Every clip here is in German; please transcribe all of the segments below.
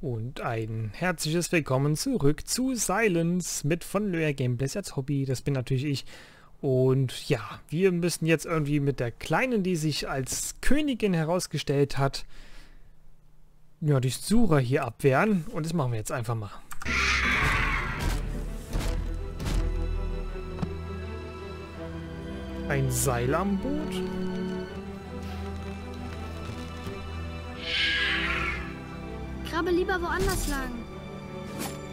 Und ein herzliches Willkommen zurück zu Silence mit von Löhr Gameplays als Hobby. Das bin natürlich ich. Und ja, wir müssen jetzt irgendwie mit der Kleinen, die sich als Königin herausgestellt hat, ja, die Sura hier abwehren. Und das machen wir jetzt einfach mal. Ein Seil am Boot? Krabbe lieber woanders lang.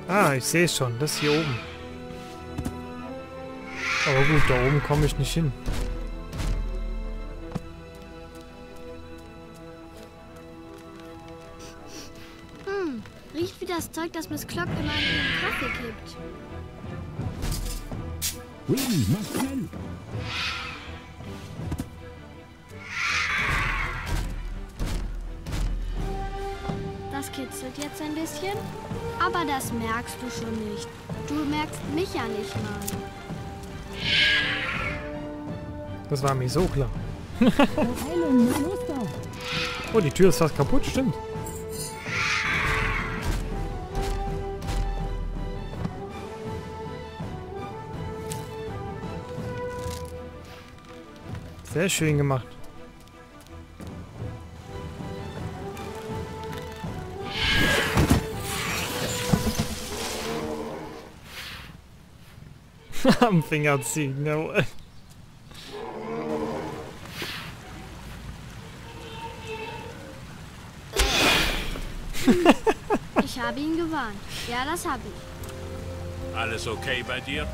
Ah, ich sehe es schon. Das hier oben. Aber gut, da oben komme ich nicht hin. Hm, riecht wie das Zeug, das Miss Clock immer in ihren Kaffee kippt. Willy, mach schnell! Jetzt ein bisschen. Aber das merkst du schon nicht. Du merkst mich ja nicht mal. Das war mir so klar. Oh, die Tür ist fast kaputt, stimmt. Sehr schön gemacht. Am Finger ziehen, jawohl. Ich habe ihn gewarnt. Ja, das habe ich. Alles okay bei dir?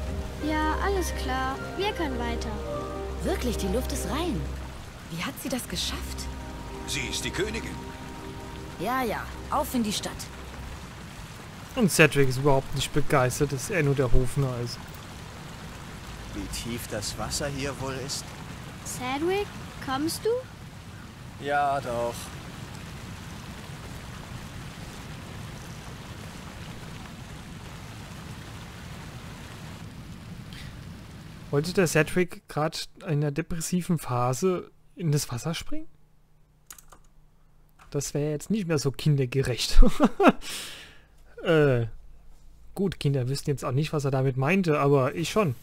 Ja, alles klar. Wir können weiter. Wirklich, die Luft ist rein. Wie hat sie das geschafft? Sie ist die Königin. Ja, ja, auf in die Stadt. Und Cedric ist überhaupt nicht begeistert, dass er nur der Hofner ist. Wie tief das Wasser hier wohl ist? Sedwick, kommst du? Ja, doch. Wollte der Cedric gerade in einer depressiven Phase in das Wasser springen? Das wäre jetzt nicht mehr so kindergerecht. äh, gut, Kinder wüssten jetzt auch nicht, was er damit meinte, aber ich schon.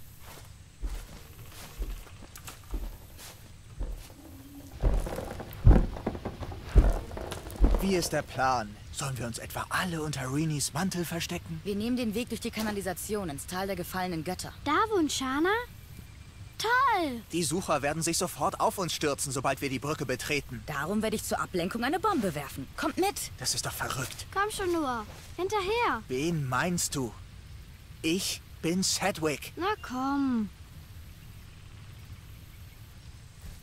Wie ist der Plan? Sollen wir uns etwa alle unter Renis Mantel verstecken? Wir nehmen den Weg durch die Kanalisation ins Tal der gefallenen Götter. Da wohnt Shana? Toll! Die Sucher werden sich sofort auf uns stürzen, sobald wir die Brücke betreten. Darum werde ich zur Ablenkung eine Bombe werfen. Kommt mit! Das ist doch verrückt. Komm schon nur. Hinterher. Wen meinst du? Ich bin Sedwick. Na komm.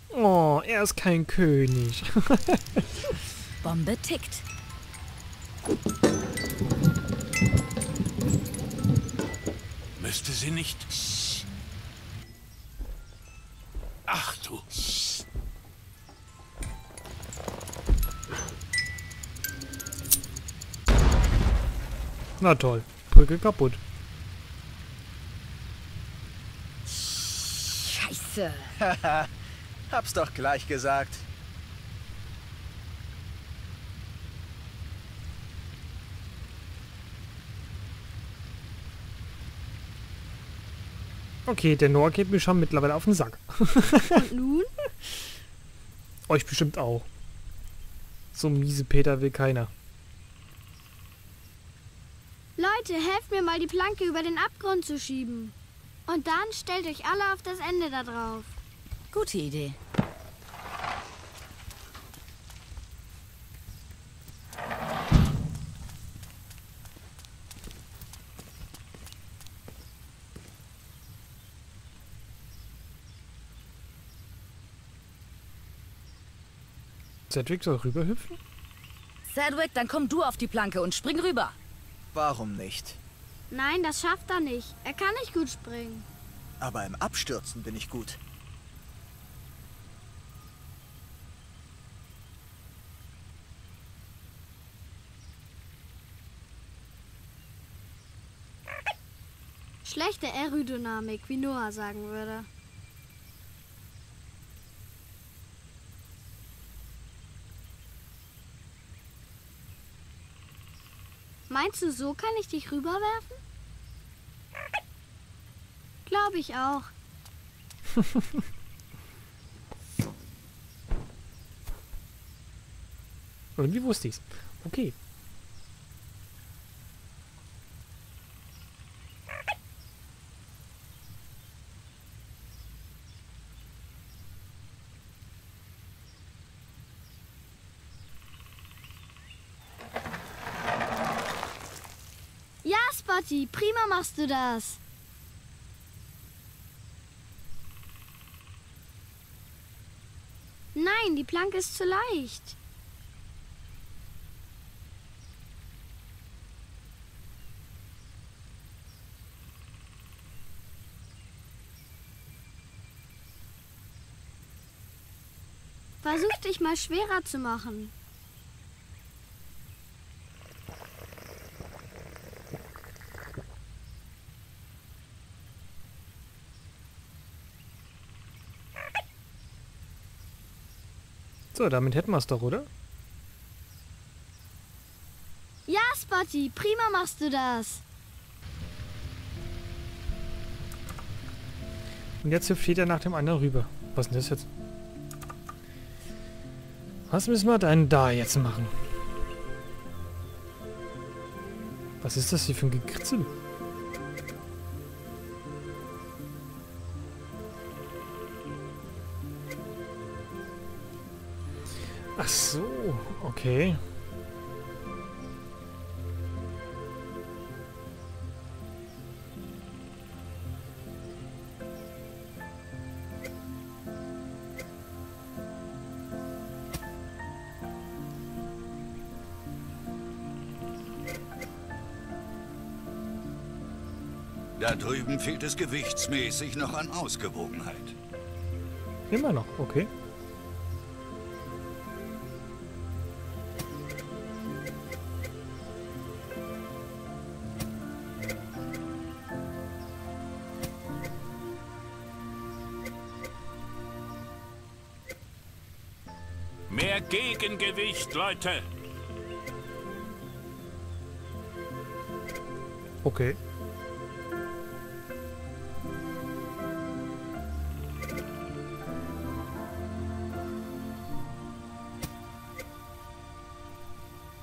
Oh, er ist kein König. Bombe tickt. Müsste sie nicht. Ach du. Na toll, Brücke kaputt. Scheiße. Hab's doch gleich gesagt. Okay, der Noah geht mir schon mittlerweile auf den Sack. Und nun? Euch bestimmt auch. So miese Peter will keiner. Leute, helft mir mal, die Planke über den Abgrund zu schieben. Und dann stellt euch alle auf das Ende da drauf. Gute Idee. Cedric soll rüberhüpfen? Sedwick, dann komm du auf die Planke und spring rüber. Warum nicht? Nein, das schafft er nicht. Er kann nicht gut springen. Aber im Abstürzen bin ich gut. Schlechte Aerodynamik, wie Noah sagen würde. Meinst du, so kann ich dich rüberwerfen? Glaube ich auch. Irgendwie wusste ich's. Okay. Ja, Spotty, prima machst du das. Nein, die Planke ist zu leicht. Versuch dich mal schwerer zu machen. So, damit hätten wir es doch, oder? Ja, Spotty, prima machst du das. Und jetzt hüpft jeder nach dem anderen rüber. Was ist denn das jetzt? Was müssen wir denn da jetzt machen? Was ist das hier für ein Gekritzel? Ach so, okay. Da drüben fehlt es gewichtsmäßig noch an Ausgewogenheit. Immer noch, okay. Gegengewicht, Leute. Okay.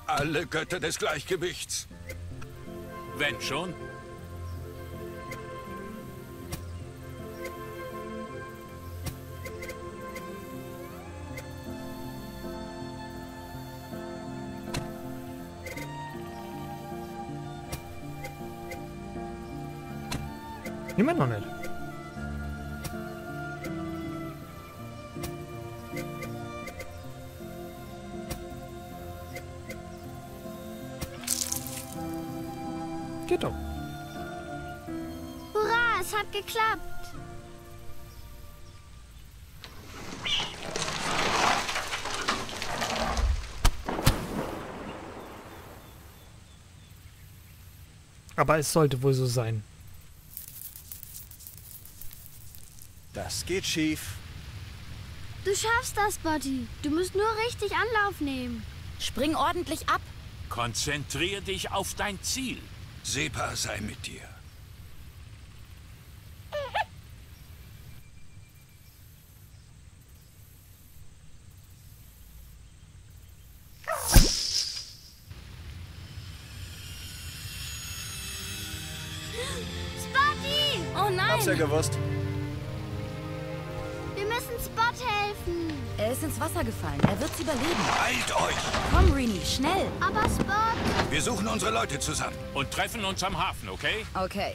Alle Götter des Gleichgewichts. Wenn schon. Immer noch nicht. Geht doch. Hurra, es hat geklappt. Aber es sollte wohl so sein. Das geht schief. Du schaffst das, Spotty. Du musst nur richtig Anlauf nehmen. Spring ordentlich ab. Konzentrier dich auf dein Ziel. Sepa sei mit dir. Spotty! Oh nein! Hab's ja gewusst. Ins Wasser gefallen. Er wird's überleben. Eilt euch! Komm, Rini, schnell. Aber Spot... Wir suchen unsere Leute zusammen. Und treffen uns am Hafen, okay? Okay.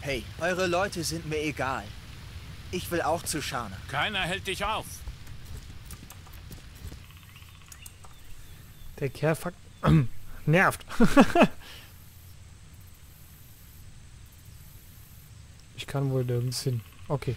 Hey, eure Leute sind mir egal. Ich will auch zu Shana. Keiner hält dich auf. Der Kerl fuck nervt. ich kann wohl nirgends hin. Okay.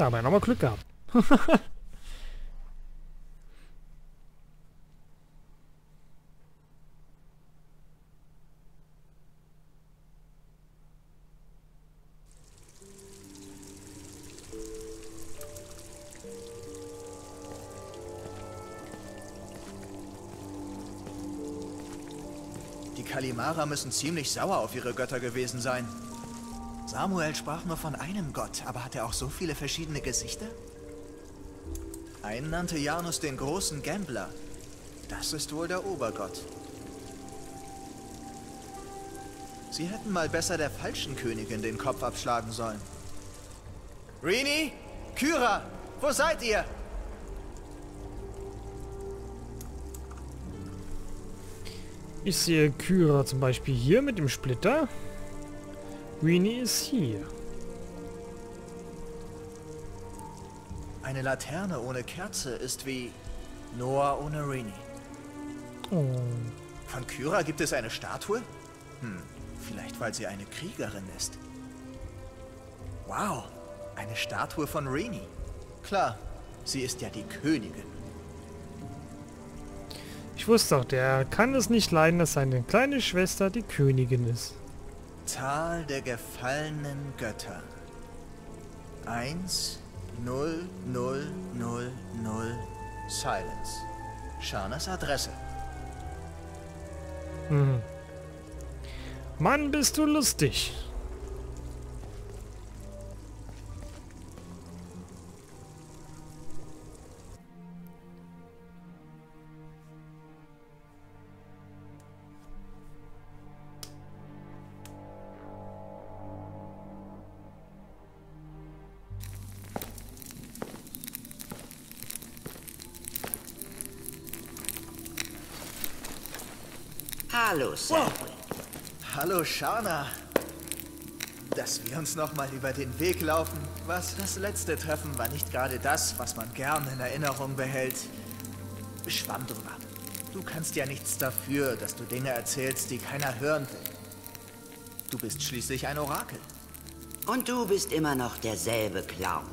Da haben wir ja nochmal Glück gehabt. Die Kalimara müssen ziemlich sauer auf ihre Götter gewesen sein. Samuel sprach nur von einem Gott, aber hat er auch so viele verschiedene Gesichter? Einen nannte Janus den großen Gambler. Das ist wohl der Obergott. Sie hätten mal besser der falschen Königin den Kopf abschlagen sollen. Rini? Kyra? Wo seid ihr? Ich sehe Kyra zum Beispiel hier mit dem Splitter. Rini ist hier. Eine Laterne ohne Kerze ist wie Noah ohne Rini. Oh. Von Kyra gibt es eine Statue? Hm, vielleicht weil sie eine Kriegerin ist. Wow, eine Statue von Rini. Klar, sie ist ja die Königin. Ich wusste auch, der kann es nicht leiden, dass seine kleine Schwester die Königin ist. Tal der gefallenen Götter. 1, 0, 0, 0, 0, Silence. Shanas Adresse. Mhm. Mann, bist du lustig. Hallo, Sedgwick. Hallo, Shana. Dass wir uns nochmal über den Weg laufen. Was, das letzte Treffen war nicht gerade das, was man gern in Erinnerung behält. Schwamm drüber. Du kannst ja nichts dafür, dass du Dinge erzählst, die keiner hören will. Du bist schließlich ein Orakel. Und du bist immer noch derselbe Clown.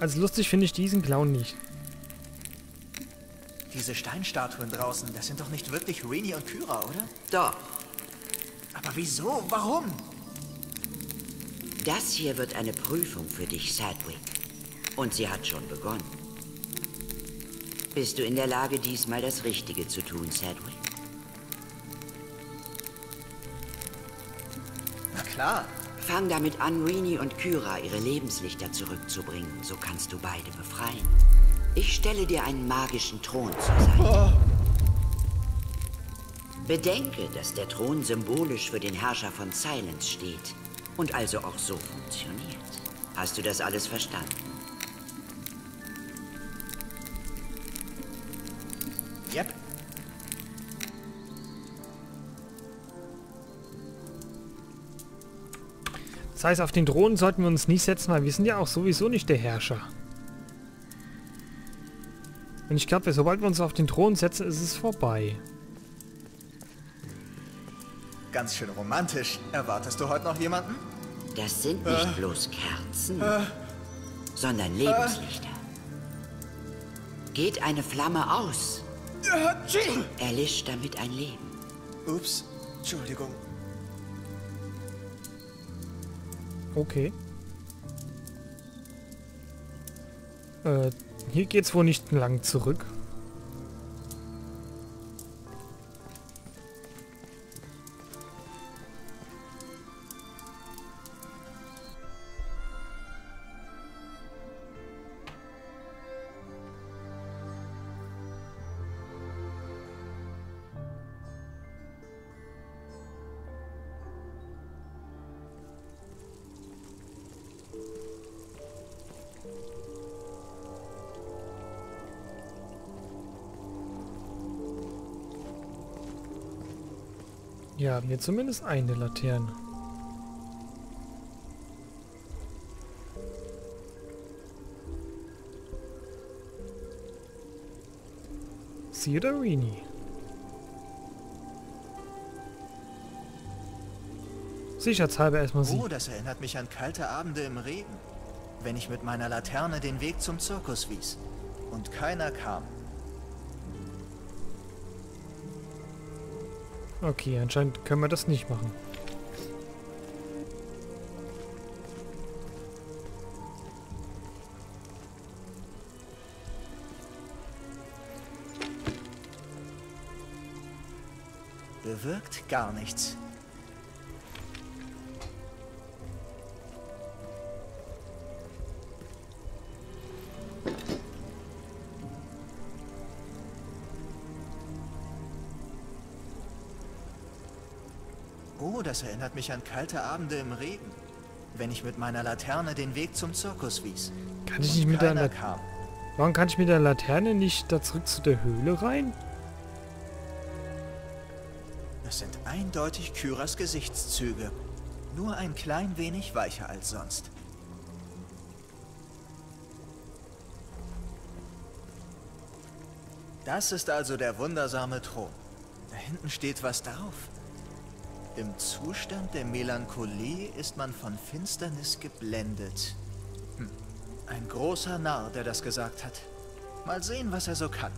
Also lustig finde ich diesen Clown nicht. Diese Steinstatuen draußen, das sind doch nicht wirklich Rini und Kyra, oder? Doch, Aber wieso? Warum? das hier wird eine Prüfung für dich, Sedgwick. Und sie hat schon begonnen. Bist du in der Lage, diesmal das Richtige zu tun, Sedgwick? Na klar. Fang damit an, Rini und Kyra ihre Lebenslichter zurückzubringen. So kannst du beide befreien. Ich stelle dir einen magischen Thron zur Seite. Bedenke, dass der Thron symbolisch für den Herrscher von Silence steht und also auch so funktioniert. Hast du das alles verstanden? Yep. Das heißt, auf den Thron sollten wir uns nicht setzen, weil wir sind ja auch sowieso nicht der Herrscher. Und ich glaube, sobald wir uns auf den Thron setzen, ist es vorbei. Ganz schön romantisch. Erwartest du heute noch jemanden? Das sind nicht bloß Kerzen, sondern Lebenslichter. Geht eine Flamme aus, erlischt damit ein Leben. Ups. Entschuldigung. Okay. Äh, hier geht's wohl nicht lang zurück. Ja, haben hier zumindest eine Laterne. Sie oder Rini? Sicherheitshalber erstmal sie. Oh, das erinnert mich an kalte Abende im Regen. Wenn ich mit meiner Laterne den Weg zum Zirkus wies. Und keiner kam. Okay, anscheinend können wir das nicht machen. Bewirkt gar nichts. Das erinnert mich an kalte Abende im Regen. Wenn ich mit meiner Laterne den Weg zum Zirkus wies. Kann ich nicht mit der kam. Warum kann ich mit der Laterne nicht da zurück zu der Höhle rein? Es sind eindeutig Kyras Gesichtszüge. Nur ein klein wenig weicher als sonst. Das ist also der wundersame Thron. Da hinten steht was drauf. Im Zustand der Melancholie ist man von Finsternis geblendet. Hm. Ein großer Narr, der das gesagt hat. Mal sehen, was er so kann.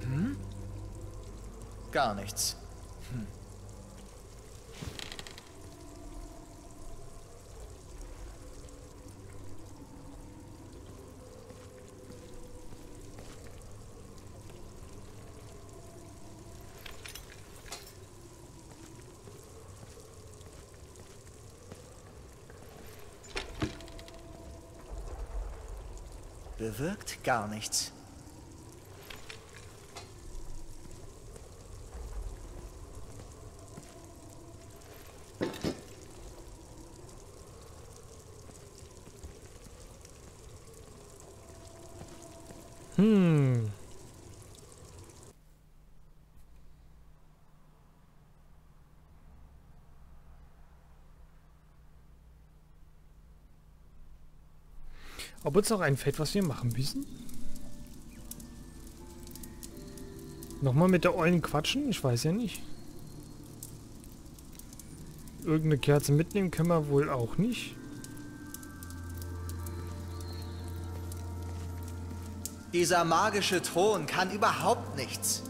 Hm? Gar nichts. Hm. Bewirkt gar nichts. Ob uns noch einfällt, was wir machen müssen? Nochmal mit der Eulen quatschen? Ich weiß ja nicht. Irgendeine Kerze mitnehmen können wir wohl auch nicht. Dieser magische Thron kann überhaupt nichts.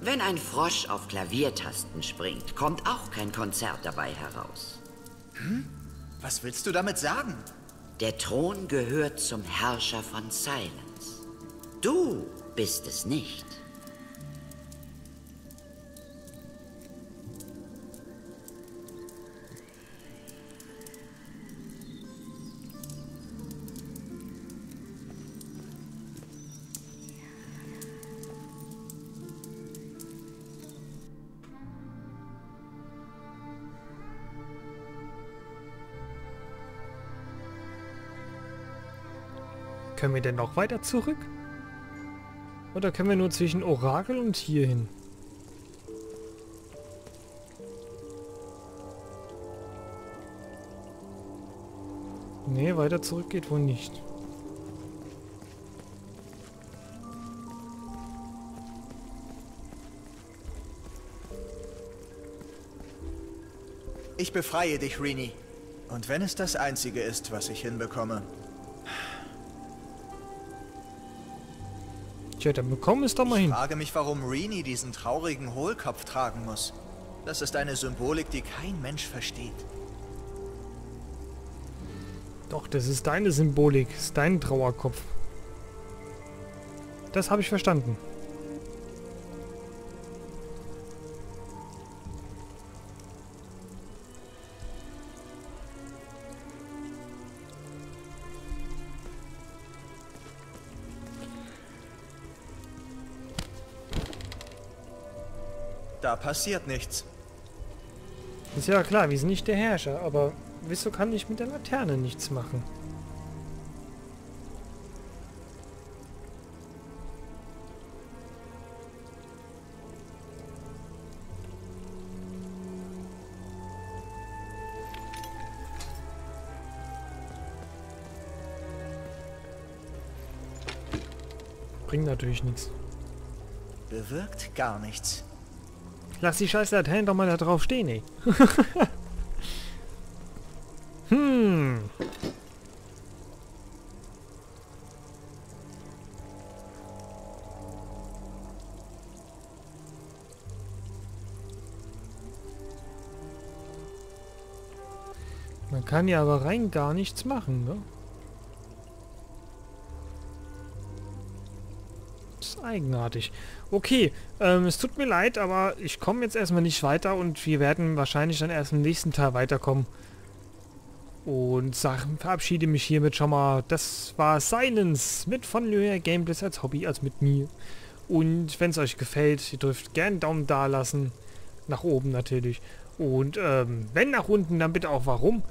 Wenn ein Frosch auf Klaviertasten springt, kommt auch kein Konzert dabei heraus. Was willst du damit sagen? Der Thron gehört zum Herrscher von Silence. Du bist es nicht. Können wir denn noch weiter zurück? Oder können wir nur zwischen Orakel und hier hin? Nee, weiter zurück geht wohl nicht. Ich befreie dich, Rini. Und wenn es das Einzige ist, was ich hinbekomme. Tja, dann bekommen es doch mal Ich hin. frage mich, warum Rini diesen traurigen Hohlkopf tragen muss. Das ist eine Symbolik, die kein Mensch versteht. Doch, das ist deine Symbolik, ist dein Trauerkopf. Das habe ich verstanden. Da passiert nichts. Ist ja klar, wir sind nicht der Herrscher, aber wieso kann ich mit der Laterne nichts machen? Bringt natürlich nichts. Bewirkt gar nichts. Lass die scheiß Laternen doch mal da drauf stehen, ey. hm. Man kann ja aber rein gar nichts machen, ne? Eigenartig. Okay, ähm, es tut mir leid, aber ich komme jetzt erstmal nicht weiter und wir werden wahrscheinlich dann erst im nächsten Teil weiterkommen. Und sag, verabschiede mich hiermit schon mal. Das war Silence mit von Löher Gameplays als Hobby, als mit mir. Und wenn es euch gefällt, ihr dürft gerne einen Daumen da lassen. Nach oben natürlich. Und ähm, wenn nach unten, dann bitte auch warum.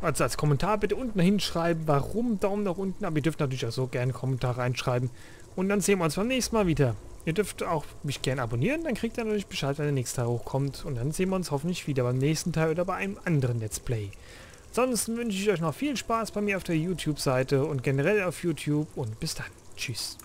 Also als Kommentar bitte unten hinschreiben, warum Daumen nach unten. Aber ihr dürft natürlich auch so gerne Kommentare reinschreiben. Und dann sehen wir uns beim nächsten Mal wieder. Ihr dürft auch mich gerne abonnieren, dann kriegt ihr natürlich Bescheid, wenn der nächste Teil hochkommt. Und dann sehen wir uns hoffentlich wieder beim nächsten Teil oder bei einem anderen Let's Play. Ansonsten wünsche ich euch noch viel Spaß bei mir auf der YouTube-Seite und generell auf YouTube. Und bis dann. Tschüss.